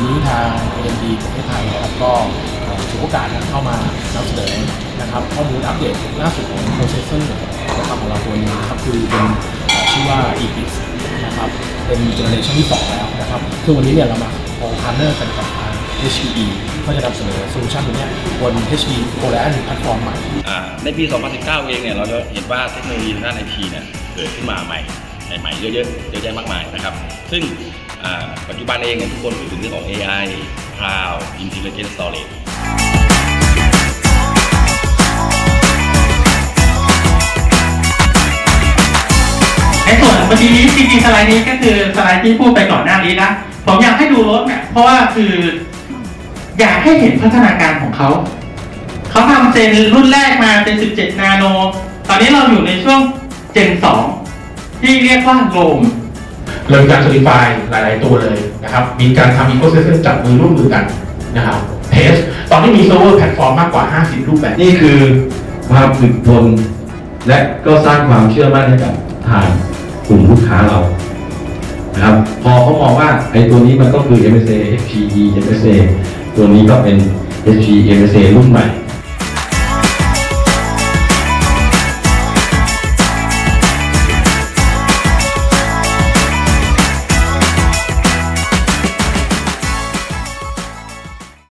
วันนี้ทาง AMD ประเทศไทยนะครับก็ถือโอกาสเข้ามานำเสนอนะครับข้อมูลอัปเดตล่าสุดของ processor ของเราของเราตัวนี้นะครับคือเป็นชื่อว่า e p i x นะครับเป็น generation ที่สองแล้วนะครับคือวันนี้เนี่ยเรามา partner กันกับทาง HPE ก็จะนำเสนอ solution ตัวนี้บน HPE o l a n แพลตฟอร์มใหม่ในปี 2019 เองเนี่ยเราจะเห็นว่าเทคโนโลยีด้านไอทีเนี่ยเกิดขึ้นมาใหม่ใหม่ๆเยอะๆเยอะแยะมากมายนะครับซึ่ง ปัจจุบันเองเนี่ยทุกคนพูดถึงเรื่องของ AI Cloud Intelligent Storage ในส่วนเมื่อกี้นี้จริงๆสไลด์นี้ก็คือสไลด์ที่พูดไปก่อนหน้านี้นะผมอยากให้ดูรถเนี่ยเพราะว่าคืออยากให้เห็นพัฒนาการของเขาเขาทำเจนรุ่นแรกมาเป็น 17 นาโน ตอนนี้เราอยู่ในช่วงเจน 2 ที่เรียกว่าโลม เรามีการ c e r t i f y หลาย ๆ ตัวเลยนะครับ มีการทำ ecosystem จับมือร่วมมือกันนะครับเทสตอนนี้มี server แพลตฟอร์มมากกว่า 50 รูปแบบ นี่คือความอึดทน และก็สร้างความเชื่อมั่นให้กับทางกลุ่มลูกค้าเรานะครับ พอเขามองว่าไอ้ตัวนี้มันก็คือ MSA HPE MSA ตัวนี้ก็เป็น HPE MSA รุ่นใหม่